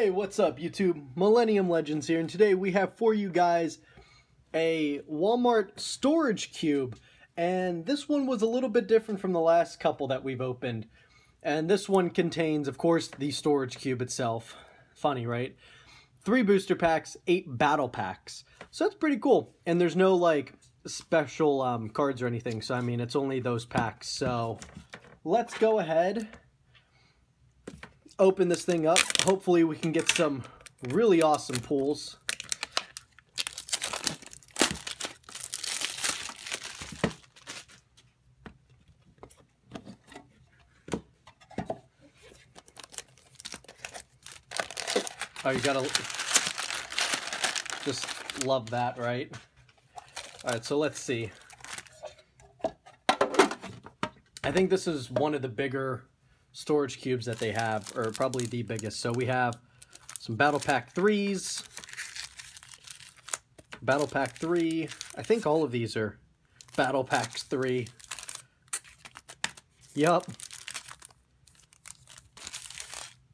Hey, what's up YouTube? Millennium Legends here, and today we have for you guys a Walmart storage cube. And this one was a little bit different from the last couple that we've opened. And this one contains, of course, the storage cube itself. Funny, right? Three booster packs, eight battle packs. So that's pretty cool. And there's no, like, special um, cards or anything. So, I mean, it's only those packs. So, let's go ahead open this thing up. Hopefully we can get some really awesome pulls. Oh, you gotta just love that, right? All right, so let's see. I think this is one of the bigger storage cubes that they have, are probably the biggest. So we have some Battle Pack 3s, Battle Pack 3. I think all of these are Battle Packs 3. Yup.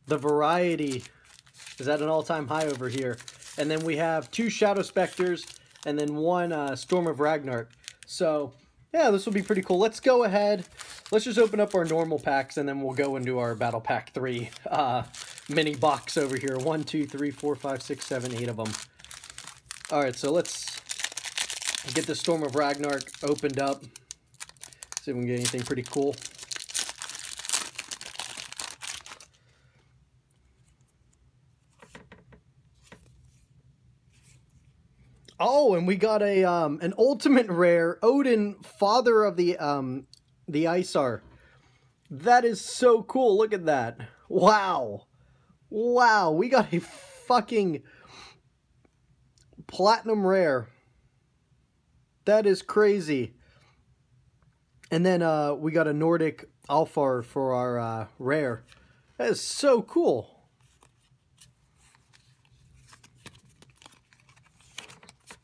The variety is at an all-time high over here. And then we have two Shadow Specters and then one uh, Storm of Ragnarok. So, yeah, this will be pretty cool. Let's go ahead let's just open up our normal packs and then we'll go into our Battle Pack 3 uh, mini box over here. One, two, three, four, five, six, seven, eight of them. Alright, so let's get the Storm of Ragnarok opened up. See if we can get anything pretty cool. Oh, and we got a um, an ultimate rare Odin, father of the um, the Aesir. That is so cool. Look at that. Wow. Wow. We got a fucking platinum rare. That is crazy. And then uh, we got a Nordic Alfar for our uh, rare. That is so cool.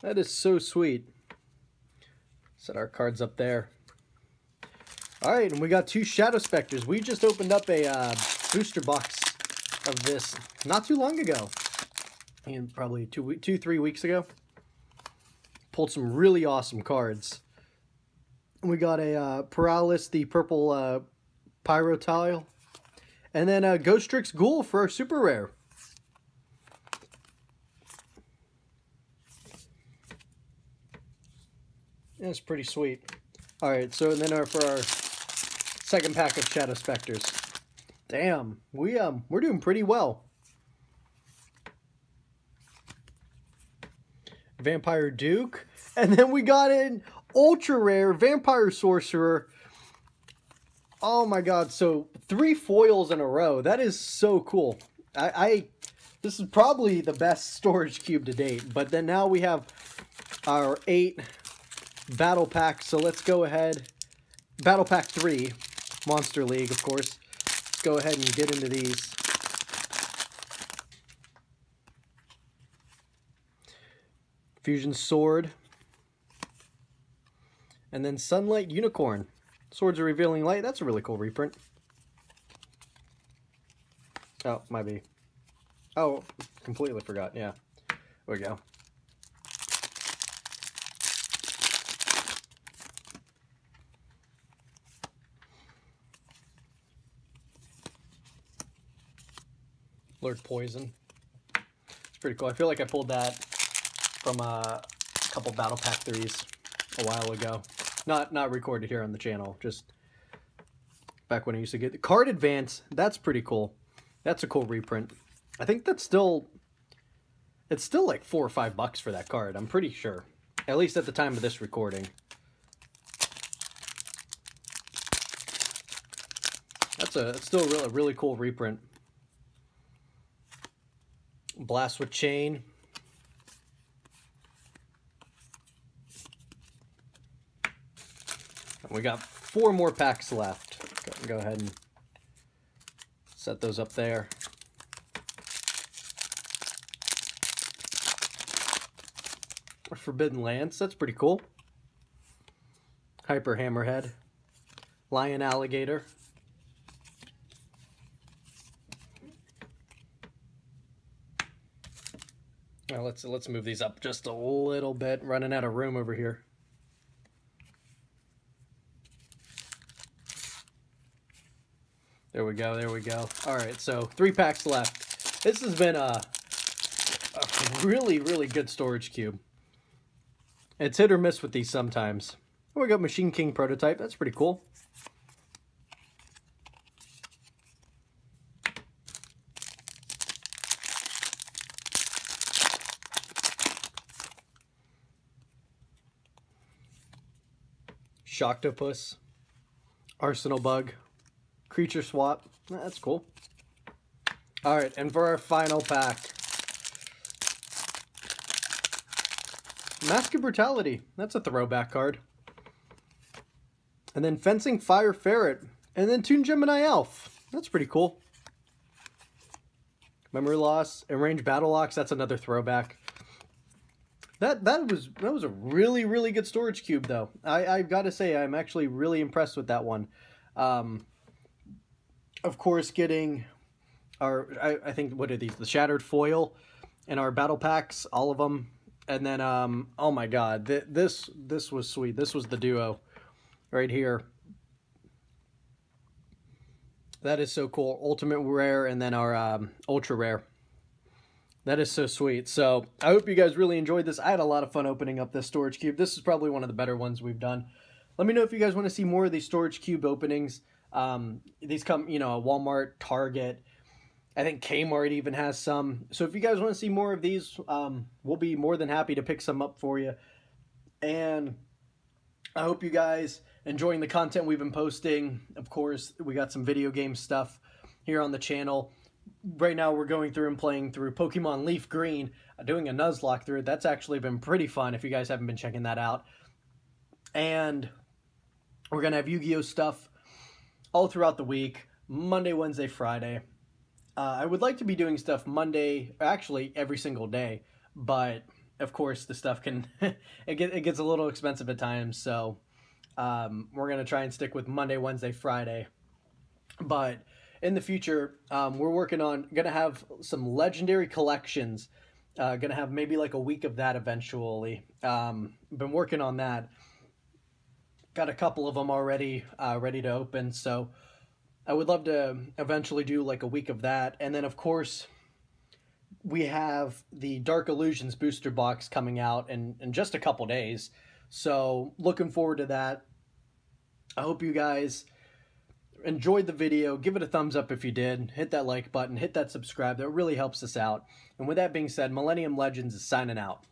That is so sweet. Set our cards up there. All right, and we got two Shadow Specters. We just opened up a uh, booster box of this not too long ago. And probably two, two, three weeks ago. Pulled some really awesome cards. We got a uh, Paralis, the purple uh, Pyro tile. And then a Ghostricks Ghoul for our super rare. That's pretty sweet. All right, so then our, for our Second pack of Shadow Specters. Damn, we um we're doing pretty well. Vampire Duke. And then we got an ultra rare Vampire Sorcerer. Oh my god, so three foils in a row. That is so cool. I, I this is probably the best storage cube to date. But then now we have our eight battle packs. So let's go ahead. Battle pack three. Monster League, of course. Let's go ahead and get into these. Fusion Sword. And then Sunlight Unicorn. Swords of revealing light. That's a really cool reprint. Oh, might be. Oh, completely forgot. Yeah. There we go. Lord Poison. It's pretty cool. I feel like I pulled that from uh, a couple Battle Pack 3s a while ago. Not not recorded here on the channel, just back when I used to get the card advance. That's pretty cool. That's a cool reprint. I think that's still it's still like four or five bucks for that card. I'm pretty sure, at least at the time of this recording. That's a still a really, really cool reprint. Blast with Chain. we got four more packs left. Go, ahead and set those up there. Forbidden Lance, that's pretty cool. Hyper Hammerhead. Lion Alligator. Well, let's let's move these up just a little bit. Running out of room over here. There we go. There we go. All right, so three packs left. This has been a, a really, really good storage cube. It's hit or miss with these sometimes. We got Machine King prototype. That's pretty cool. Shocktopus, Arsenal Bug, Creature Swap. That's cool. All right, and for our final pack, Mask of Brutality. That's a throwback card. And then Fencing Fire Ferret. And then Toon Gemini Elf. That's pretty cool. Memory Loss and Range Battle Locks. That's another throwback. That that was that was a really really good storage cube though. I I've got to say I'm actually really impressed with that one. Um, of course, getting our I, I think what are these the shattered foil and our battle packs, all of them, and then um oh my god th this this was sweet. This was the duo right here. That is so cool. Ultimate rare and then our um, ultra rare. That is so sweet. So I hope you guys really enjoyed this. I had a lot of fun opening up this storage cube. This is probably one of the better ones we've done. Let me know if you guys want to see more of these storage cube openings. Um, these come, you know, Walmart, Target. I think Kmart even has some. So if you guys want to see more of these, um, we'll be more than happy to pick some up for you. And I hope you guys enjoying the content we've been posting. Of course, we got some video game stuff here on the channel right now we're going through and playing through Pokemon Leaf Green, uh, doing a Nuzlocke through it. That's actually been pretty fun if you guys haven't been checking that out. And we're going to have Yu-Gi-Oh stuff all throughout the week, Monday, Wednesday, Friday. Uh, I would like to be doing stuff Monday, actually every single day, but of course the stuff can, it, get, it gets a little expensive at times, so um, we're going to try and stick with Monday, Wednesday, Friday. But in the future, um, we're working on going to have some legendary collections. Uh, going to have maybe like a week of that eventually. Um, been working on that. Got a couple of them already uh, ready to open. So I would love to eventually do like a week of that. And then, of course, we have the Dark Illusions booster box coming out in, in just a couple days. So looking forward to that. I hope you guys enjoyed the video, give it a thumbs up if you did. Hit that like button, hit that subscribe. That really helps us out. And with that being said, Millennium Legends is signing out.